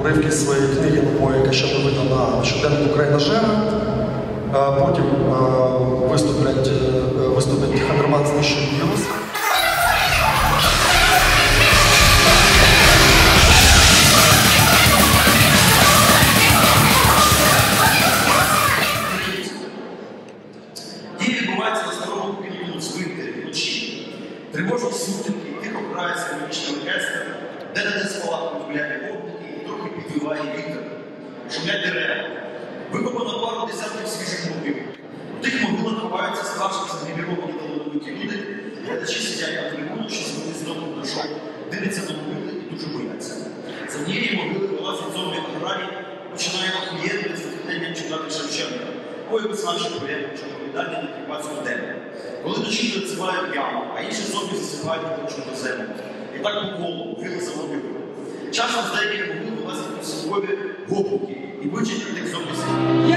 уривки своєї книги нової, яка ще не видана на щоденник Україна. Е, Потім виступлять, виступить Хандерман знищує вірус. Тривожні сутінки, тихо грається мімічний оркестр, де де спала гуляє вогники і трохи підвиває вітер. Шумлять дерева. Викопано пару десятків свіжих могил. У тих могилах ховаються страшно загрібіровані талановиті люди. Глядачі сидять на трибуну, що звели з дому душок, дивляться на могили і дуже бояться. За однієї могили вилазить зомбі аграрій, починає охуєнити з натхненням читати Шевченка. Ой, виснавши порядок оповідання на кріпацьку тему. Коли дочі відсивають яму, а інші зомбі засипають точку до землю. Так по колу, вилися води. Часом з деяких могил вилазять посадкові гопуки і вичать світу. Я